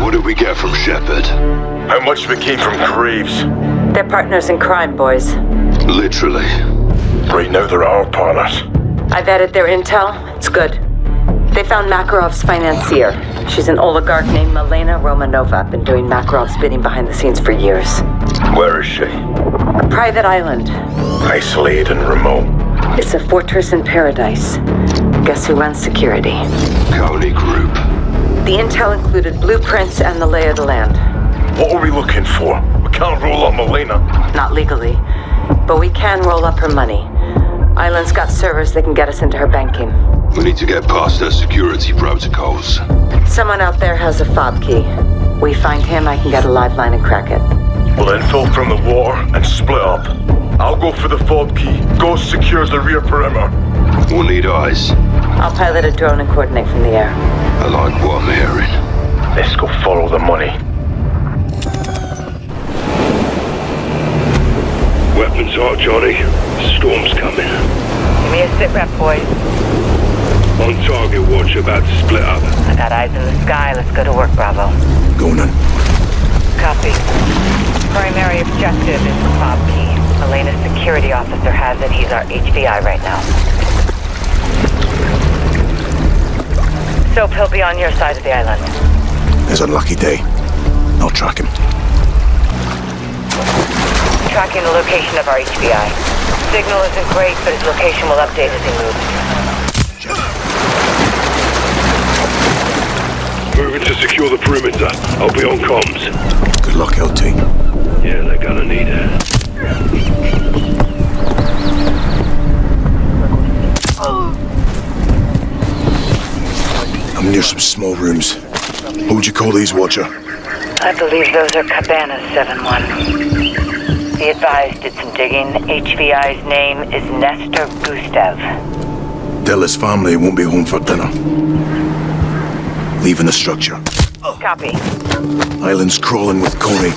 What did we get from Shepard? How much we came from Graves? They're partners in crime, boys. Literally. Right now they're our partners. I vetted their intel. It's good. They found Makarov's financier. She's an oligarch named Milena Romanova. Been doing Makarov's bidding behind the scenes for years. Where is she? A private island. Isolated and remote. It's a fortress in paradise. Guess who runs security? Konni Group. The intel included blueprints and the lay of the land. What are we looking for? We can't roll up Milena. Not legally. But we can roll up her money. Island's got servers that can get us into her banking. We need to get past their security protocols. Someone out there has a fob key. We find him, I can get a live line and crack it. We'll infill from the water and split up. I'll go for the fob key. Ghost secures the rear perimeter. We'll need eyes. I'll pilot a drone and coordinate from the air. I like what I'm hearing. Let's go follow the money. Weapons hot, Johnny. Storm's coming. Give me a sit rep, boys. On target watch about to split up. I got eyes in the sky. Let's go to work, Bravo. Going in. Copy. Primary objective is the fob key. Milena's security officer has it. He's our HVI right now. Soap, he'll be on your side of the island. It's a lucky day. I'll track him. Tracking the location of our HVI. Signal isn't great, but his location will update as he moves. Moving to secure the perimeter. I'll be on comms. Good luck, LT. Yeah, they're gonna need it. Small rooms. What would you call these, Watcher? I believe those are Cabanas 7-1. Be advised, did some digging. HVI's name is Nestor Gustav. Tell his family won't be home for dinner. Leaving the structure. Copy. Island's crawling with Konni.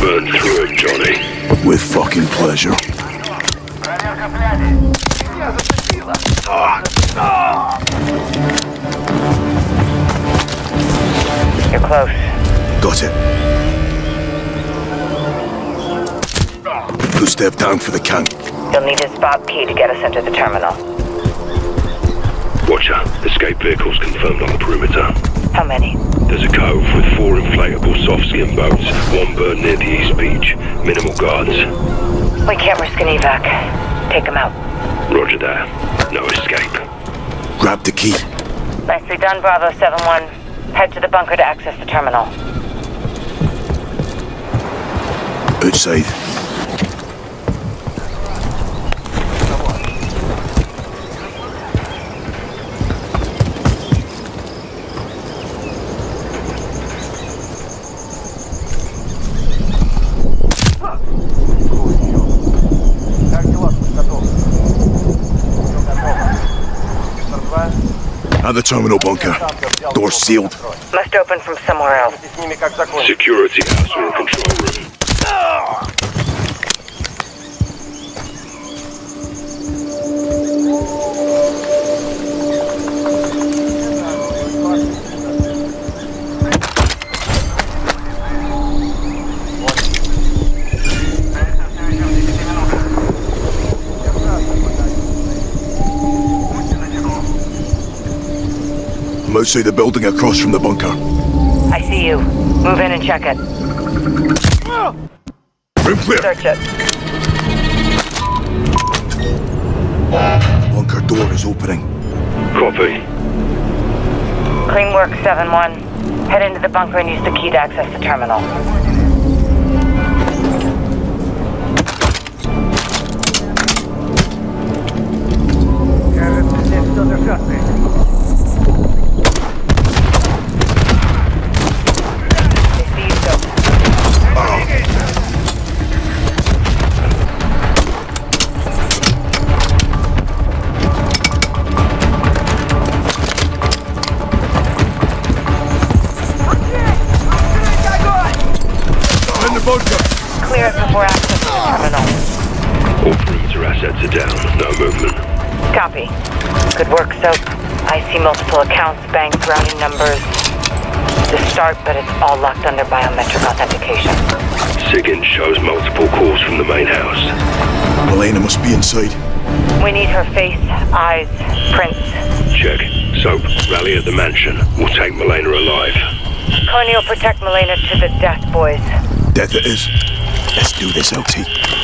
Burn through it, Johnny. With fucking pleasure. Ah, You're close. Got it. Who stepped down for the count? You'll need his fob key to get us into the terminal. Watcher, escape vehicles confirmed on the perimeter. How many? There's a cove with four inflatable soft-skin boats. One bird near the East Beach. Minimal guards. We can't risk an evac. Take him out. Roger that. No escape. Grab the key. Nicely done, Bravo 7-1. Head to the bunker to access the terminal. Outside. At the terminal bunker. Door sealed. Must open from somewhere else. Security house or control I'm outside the building across from the bunker. I see you. Move in and check it. Room clear. Search it. Bunker door is opening. Copy. Clean work 7-1. Head into the bunker and use the key to access the terminal. Assets are down. No movement. Copy. Good work, Soap. I see multiple accounts, bank routing numbers. to start, but it's all locked under biometric authentication. SIGINT shows multiple calls from the main house. Milena must be inside. We need her face, eyes, prints. Check. Soap, rally at the mansion. We'll take Milena alive. Konni will protect Milena to the death, boys. Death it is. Let's do this, LT.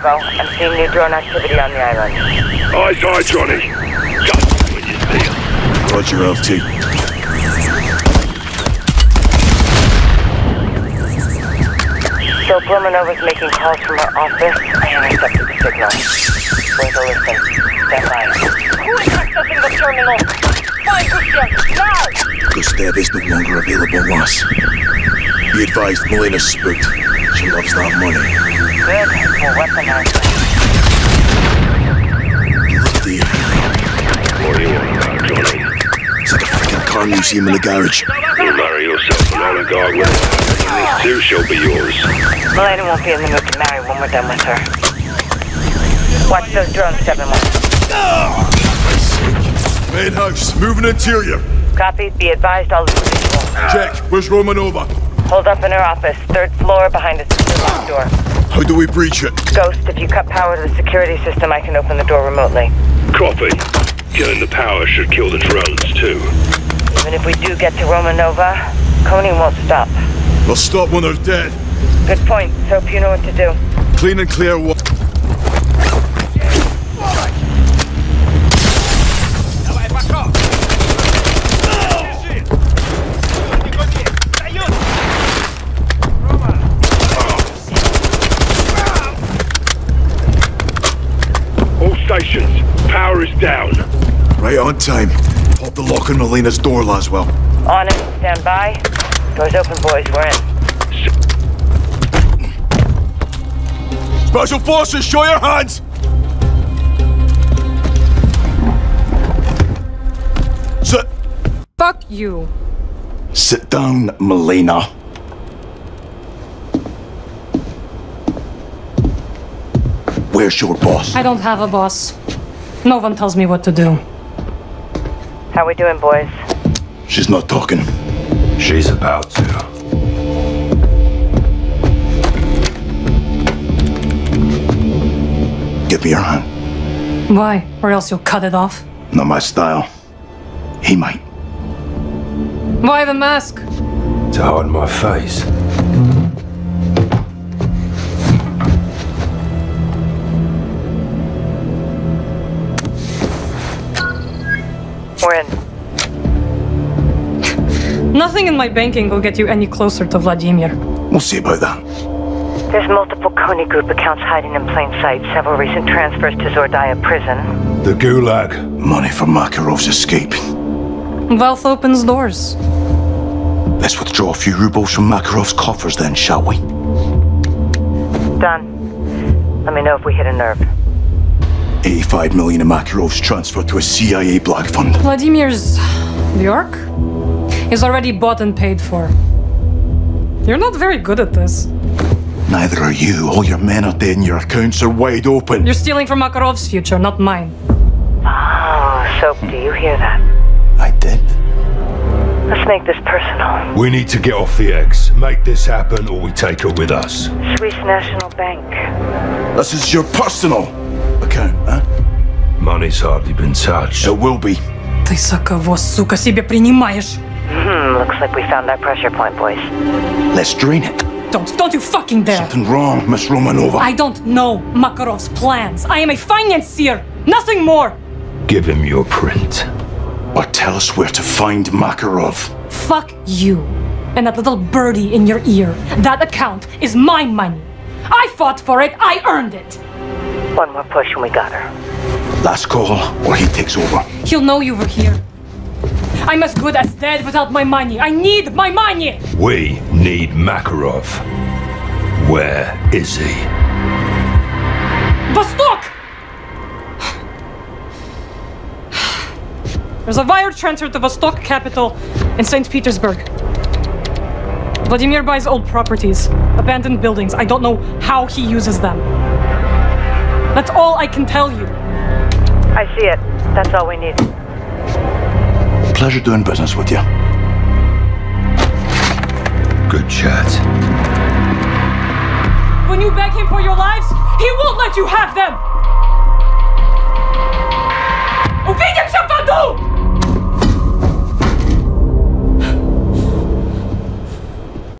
Bravo. I'm seeing new drone activity on the island. Eyes high, Johnny. Gun when you see 'em. Roger, LT. So Romanova's making calls from her office. I intercepted the signal. Where's the listen? Stand by. Who is accessing the terminal? Find Gustav, now! Gustav is no longer available, Ross. Be advised, Milena's spooked. She loves that money. Good. We'll weaponize it. Look there. What do you want about Johnny? It's like a freaking car museum in the garage. You'll marry yourself an oligarch with This too shall be yours. Milena won't be in the mood to marry when we're done with her. Watch those drones, 7-1. Main house, moving interior. Copy. Be advised all is visual. Check. Where's Romanova? Hold up in her office. Third floor behind a secure locked door. How do we breach it? Ghost, if you cut power to the security system, I can open the door remotely. Copy. Killing the power should kill the drones too. Even if we do get to Romanova, Konni won't stop. They'll stop when they're dead. Good point. Soap, you know what to do. Clean and clear what? Stations, power is down. Right on time. Pop the lock on Milena's door, Laswell. On it. Stand by. Doors open, boys. We're in. Special forces, show your hands! Sit. Fuck you. Sit down, Milena. Where's your boss? I don't have a boss. No one tells me what to do. How we doing, boys? She's not talking. She's about to. Give me your hand. Why? Or else you'll cut it off. Not my style. He might. Why the mask? To hide my face. Nothing in my banking will get you any closer to Vladimir. We'll see about that. There's multiple Konni Group accounts hiding in plain sight. Several recent transfers to Zordaya prison. The Gulag. Money for Makarov's escape. Wealth opens doors. Let's withdraw a few rubles from Makarov's coffers then, shall we? Done. Let me know if we hit a nerve. 85 million of Makarov's transferred to a CIA black fund. Vladimir's New York is already bought and paid for. You're not very good at this. Neither are you. All your men are dead and your accounts are wide open. You're stealing from Makarov's future, not mine. Oh, Soap, do you hear that? I did. Let's make this personal. We need to get off the X. Make this happen or we take her with us. Swiss National Bank. This is your personal account, huh? Money's hardly been touched. It will be. Ты за кого, сука, себе принимаешь? Hmm, looks like we found that pressure point, boys. Let's drain it. Don't, don't you fucking dare! Something wrong, Miss Romanova. I don't know Makarov's plans. I am a financier, nothing more. Give him your print. Or tell us where to find Makarov. Fuck you and that little birdie in your ear. That account is my money. I fought for it, I earned it. One more push and we got her. Last call, or he takes over. He'll know you were here. I'm as good as dead without my money. I need my money! We need Makarov. Where is he? Vostok! There's a wire transfer to Vostok capital in St. Petersburg. Vladimir buys old properties, abandoned buildings. I don't know how he uses them. That's all I can tell you. I see it. That's all we need. Pleasure doing business with you. Good chat. When you beg him for your lives, he won't let you have them! Увидимся в аду!